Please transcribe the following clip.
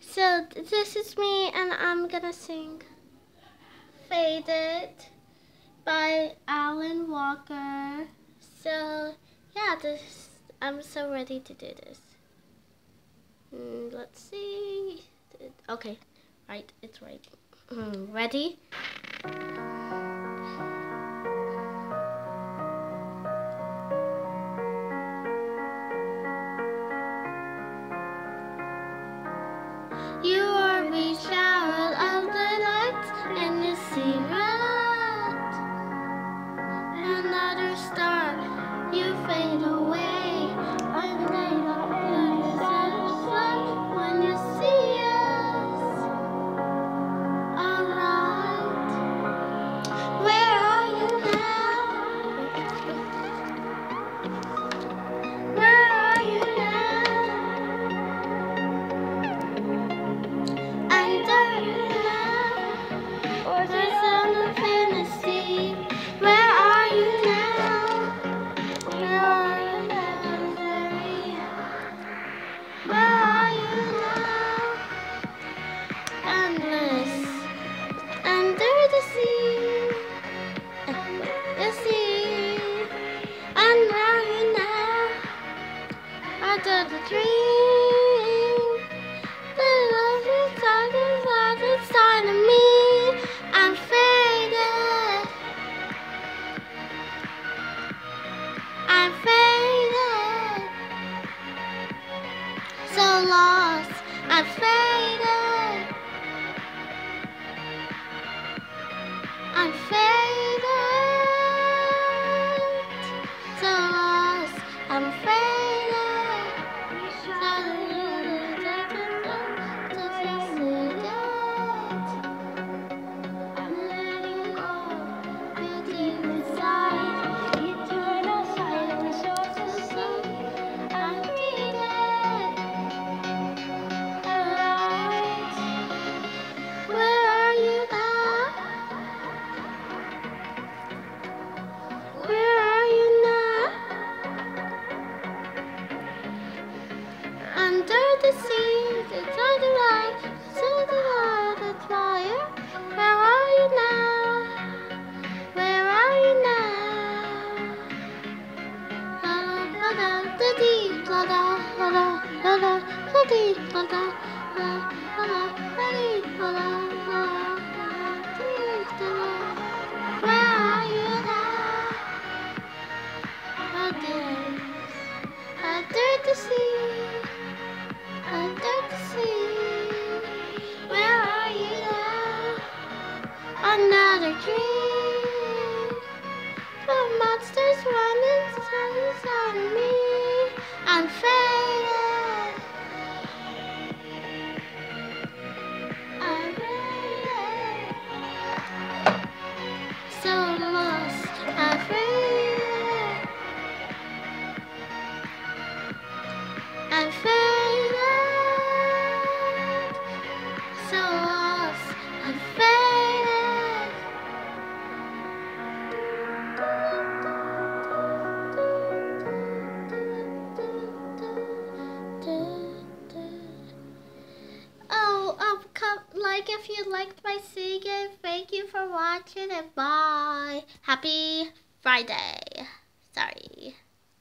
So this is me, and I'm gonna sing "Faded" by Alan Walker. So yeah, this I'm so ready to do this. Mm, let's see. Okay, right, it's right. Mm, ready? Another lost. I'm faded. The sea, the the light, the light, the fire. Where are you now? Where are you now? La la la da dee, la la la la la la la dee, la la la la la la la la la la Another dream. if you liked my singing. Thank you for watching and bye. Happy Friday. Sorry.